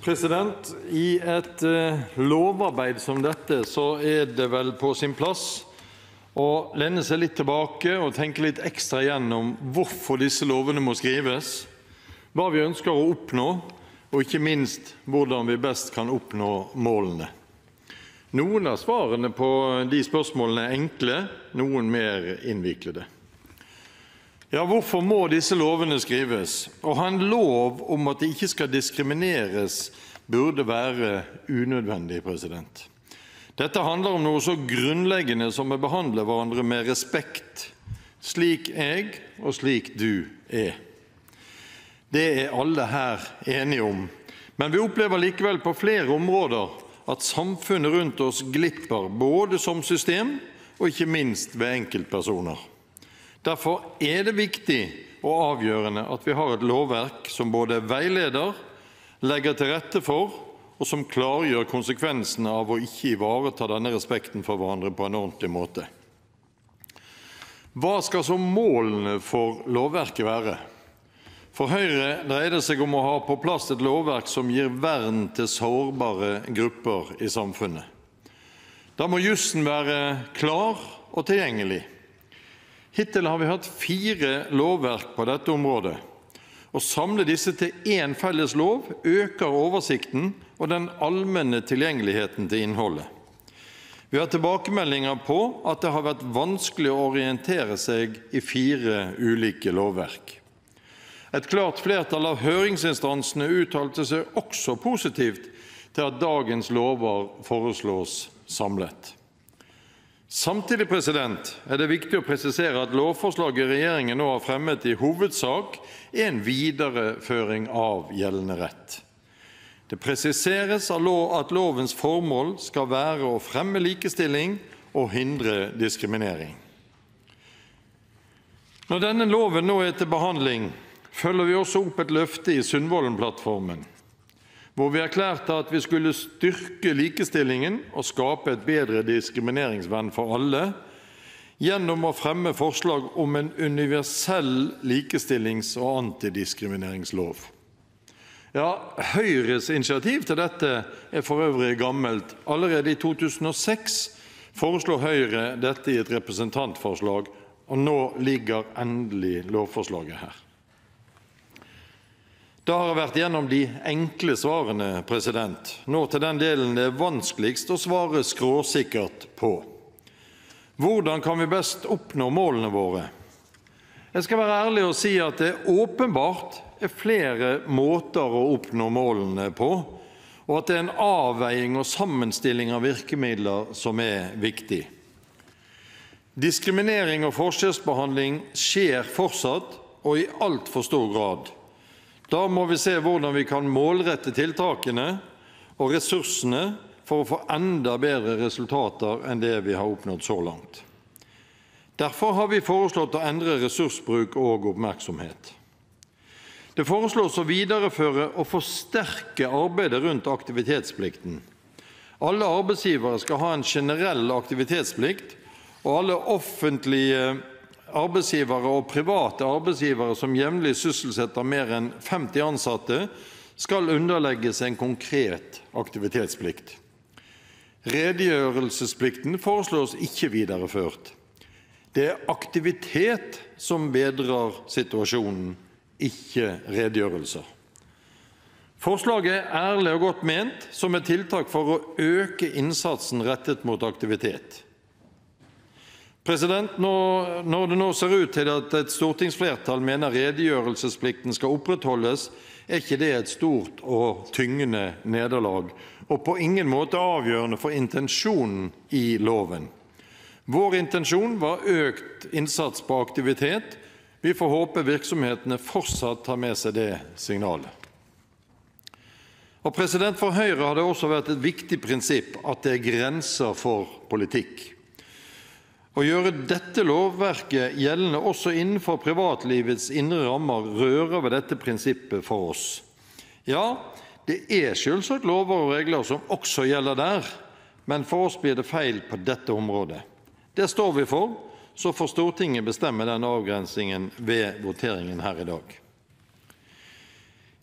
President, I et eh, lovarbeid som dette så er det vel på sin plass å lene seg litt tilbake og tenke litt ekstra gjennom hvorfor disse lovene må skrives, hva vi ønsker å oppnå, og ikke minst hvordan vi best kan oppnå målene. Noen av svarene på de spørsmålene er enkle, noen mer innviklede. Ja, hvorfor må disse lovene skrives? Å ha en lov om at det ikke skal diskrimineres, burde være unødvendig. president. Dette handler om noe så grunnleggende som å behandle hverandre med respekt, slik jeg og slik du er. Det er alle her enige om, men vi opplever likevel på flere områder at samfunnet rundt oss glipper, både som system og ikke minst ved enkeltpersoner. Derfor er det viktig og avgjørende at vi har et lovverk som både veileder, legger til rette for og som klargjør konsekvensene av å ikke ivareta denne respekten for hverandre på en ordentlig måte. Hva skal så målene for lovverket være? For Høyre dreier det seg om å ha på plass et lovverk som gir vern til sårbare grupper i samfunnet. Da må jussen være klar og tilgjengelig. Hittil har vi hatt fire lovverk på dette området. Å samle disse til én felles lov øker oversikten og den allmenne tilgjengeligheten til innholdet. Vi har tilbakemeldinger på at det har vært vanskelig å orientere seg i fire ulike lovverk. Et klart flertall av høringsinstansene uttalte seg også positivt til at dagens lover foreslås samlet. Samtidig er det viktig å presisere at lovforslaget regjeringen nå har fremmet, i hovedsak er en videreføring av gjeldende rett. Det presiseres at lovens formål skal være å fremme likestilling og hindre diskriminering. Når denne loven nå er til behandling, følger vi også opp et løfte i Sundvolden-plattformen hvor vi erklærte at vi skulle styrke likestillingen og skape et bedre diskrimineringsvern for alle gjennom å fremme forslag om en universell likestillings- og antidiskrimineringslov. Ja, Høyres initiativ til dette er for øvrig gammelt. Allerede i 2006 foreslo Høyre dette i et representantforslag, og nå ligger endelig lovforslaget her. Da har jeg vært gjennom de enkle svarene. president. Nå til den delen det er vanskeligst å svare skråsikkert på. Hvordan kan vi best oppnå målene våre? Jeg skal være ærlig og si at det åpenbart er flere måter å oppnå målene på, og at det er en avveiing og sammenstilling av virkemidler som er viktig. Diskriminering og forskjellsbehandling skjer fortsatt og i altfor stor grad. Da må vi se hvordan vi kan målrette tiltakene og ressursene for å få enda bedre resultater enn det vi har oppnådd så langt. Derfor har vi foreslått å endre ressursbruk og oppmerksomhet. Det foreslås å videreføre og forsterke arbeidet rundt aktivitetsplikten. Alle arbeidsgivere skal ha en generell aktivitetsplikt, og alle offentlige arbeidsgivere og private arbeidsgivere som jevnlig sysselsetter mer enn 50 ansatte, skal underlegges en konkret aktivitetsplikt. Redegjørelsesplikten foreslås ikke videreført. Det er aktivitet som bedrer situasjonen, ikke redegjørelser. Forslaget er ærlig og godt ment som et tiltak for å øke innsatsen rettet mot aktivitet. Når det nå ser ut til at et stortingsflertall mener redegjørelsesplikten skal opprettholdes, er ikke det et stort og tyngende nederlag og på ingen måte avgjørende for intensjonen i loven. Vår intensjon var økt innsats på aktivitet. Vi får håpe virksomhetene fortsatt tar med seg det signalet. For Høyre har det også vært et viktig prinsipp at det er grenser for politikk. Å gjøre dette lovverket gjeldende også innenfor privatlivets indre rammer rører ved dette prinsippet for oss. Ja, det er selvsagt lover og regler som også gjelder der, men for oss blir det feil på dette området. Det står vi for, så får Stortinget bestemme den avgrensingen ved voteringen her i dag.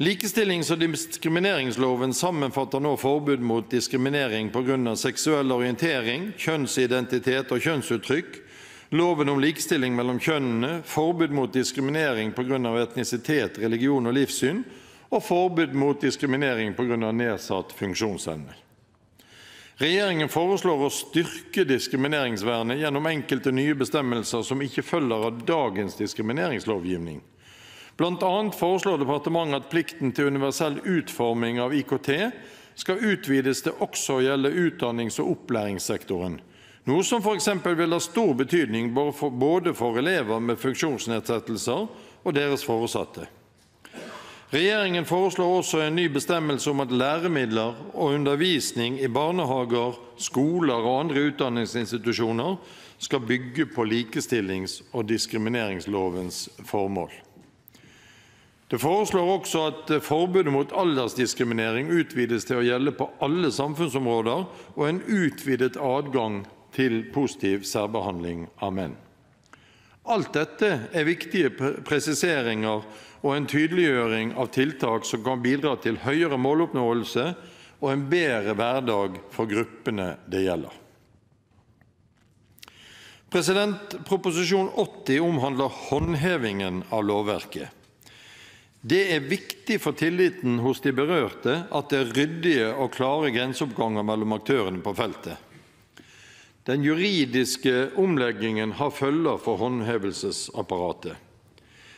Likestillings- og diskrimineringsloven sammenfatter nå forbud mot diskriminering på grunn av seksuell orientering, kjønnsidentitet og kjønnsuttrykk, loven om likestilling mellom kjønnene, forbud mot diskriminering på grunn av etnisitet, religion og livssyn og forbud mot diskriminering på grunn av nedsatt funksjonsevne. Regjeringen foreslår å styrke diskrimineringsvernet gjennom enkelte nye bestemmelser som ikke følger av dagens diskrimineringslovgivning. Annet foreslår departementet at plikten til universell utforming av IKT skal utvides til også å gjelde utdannings- og opplæringssektoren, noe som f.eks. vil ha stor betydning både for elever med funksjonsnedsettelser og deres foresatte. Regjeringen foreslår også en ny bestemmelse om at læremidler og undervisning i barnehager, skoler og andre utdanningsinstitusjoner skal bygge på likestillings- og diskrimineringslovens formål. Det foreslår også at forbudet mot aldersdiskriminering utvides til å gjelde på alle samfunnsområder, og en utvidet adgang til positiv særbehandling av menn. Alt dette er viktige presiseringer og en tydeliggjøring av tiltak som kan bidra til høyere måloppnåelse og en bedre hverdag for gruppene det gjelder. Proposisjon 80 omhandler håndhevingen av lovverket. Det er viktig for tilliten hos de berørte at det er ryddige og klare grenseoppganger mellom aktørene på feltet. Den juridiske omleggingen har følger for håndhevelsesapparatet.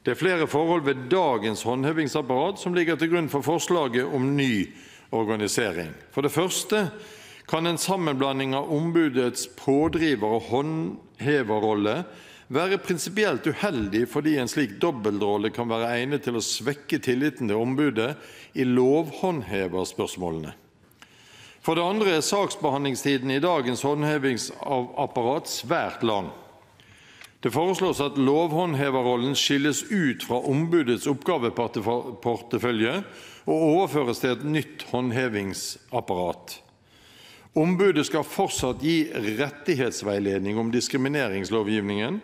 Det er flere forhold ved dagens håndhevingsapparat som ligger til grunn for forslaget om ny organisering. For det første kan en sammenblanding av ombudets pådriver- og håndheverrolle være prinsipielt uheldig fordi en slik dobbeltrolle kan være egnet til å svekke tilliten til ombudet i lovhåndheverspørsmålene. For det andre er saksbehandlingstiden i dagens håndhevingsapparat svært lang. Det foreslås at lovhåndheverrollen skilles ut fra ombudets oppgaveportefølje og overføres til et nytt håndhevingsapparat. Ombudet skal fortsatt gi rettighetsveiledning om diskrimineringslovgivningen,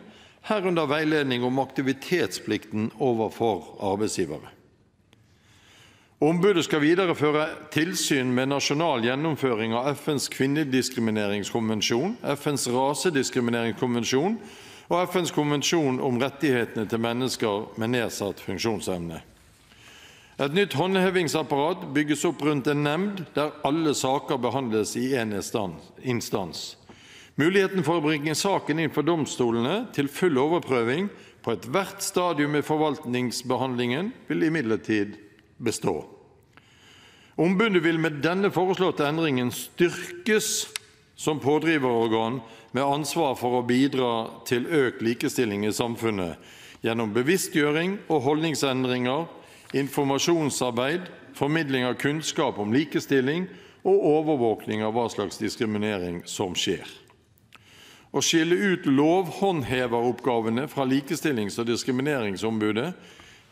herunder veiledning om aktivitetsplikten overfor arbeidsgivere. Ombudet skal videreføre tilsyn med nasjonal gjennomføring av FNs kvinnediskrimineringskonvensjon, FNs rasediskrimineringskonvensjon og FNs konvensjon om rettighetene til mennesker med nedsatt funksjonsevne. Et nytt håndhevingsapparat bygges opp rundt en nemnd der alle saker behandles i én instans. Muligheten for å bringe saken inn for domstolene til full overprøving på ethvert stadium i forvaltningsbehandlingen vil imidlertid bestå. Ombudet vil med denne foreslåtte endringen styrkes som pådriverorgan med ansvar for å bidra til økt likestilling i samfunnet gjennom bevisstgjøring og holdningsendringer, informasjonsarbeid, formidling av kunnskap om likestilling og overvåkning av hva slags diskriminering som skjer. Å skille ut lovhåndheveroppgavene fra Likestillings- og diskrimineringsombudet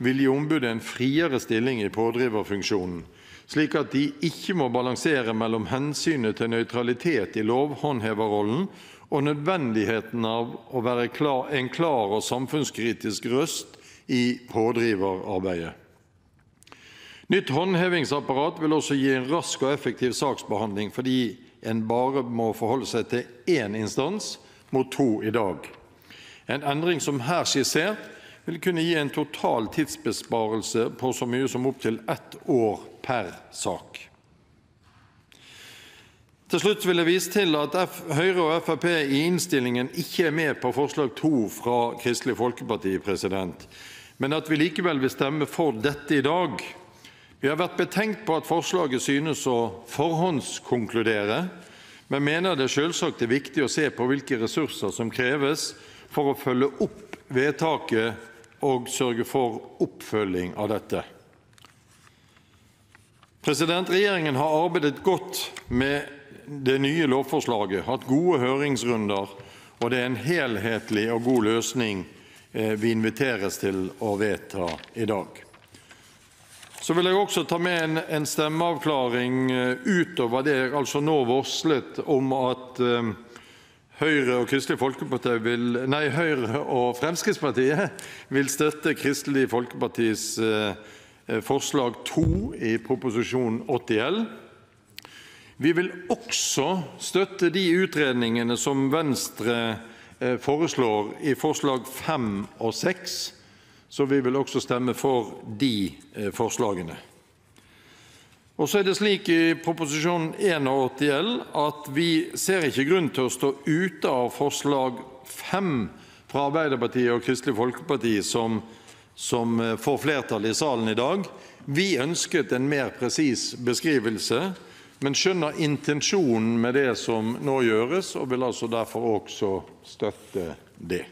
vil gi ombudet en friere stilling i pådriverfunksjonen, slik at de ikke må balansere mellom hensynet til nøytralitet i lovhåndheverrollen og nødvendigheten av å være en klar og samfunnskritisk røst i pådriverarbeidet. Nytt håndhevingsapparat vil også gi en rask og effektiv saksbehandling fordi en bare må forholde seg til én instans mot to i dag. En endring som her skissert vil kunne gi en total tidsbesparelse på så mye som opptil ett år per sak. Til slutt vil jeg vise til at Høyre og Frp i innstillingen ikke er med på forslag 2 fra Kristelig Folkeparti, president, men at vi likevel vil stemme for dette i dag. Vi har vært betenkt på at forslaget synes å forhåndskonkludere men mener det selvsagt er viktig å se på hvilke ressurser som kreves for å følge opp vedtaket og sørge for oppfølging av dette. Regjeringen har arbeidet godt med det nye lovforslaget, hatt gode høringsrunder, og det er en helhetlig og god løsning eh, vi inviteres til å vedta i dag. Så vil jeg også ta med en, en stemmeavklaring eh, utover det jeg altså nå varslet om at um, Høyre og vil, nei, Høyre og Fremskrittspartiet vil støtte Kristelig Folkepartis eh, forslag 2 i proposisjon 80 L. Vi vil også støtte de utredningene som Venstre eh, foreslår i forslag 5 og 6, så vi vil også stemme for de eh, forslagene. Og så er det slik i proposisjon 81 L at vi ser ikke grunn til å stå ute av forslag 5 fra Arbeiderpartiet og Kristelig Folkeparti som, som eh, får flertall i salen i dag. Vi ønsket en mer presis beskrivelse, men skjønner intensjonen med det som nå gjøres, og vil altså derfor også støtte det.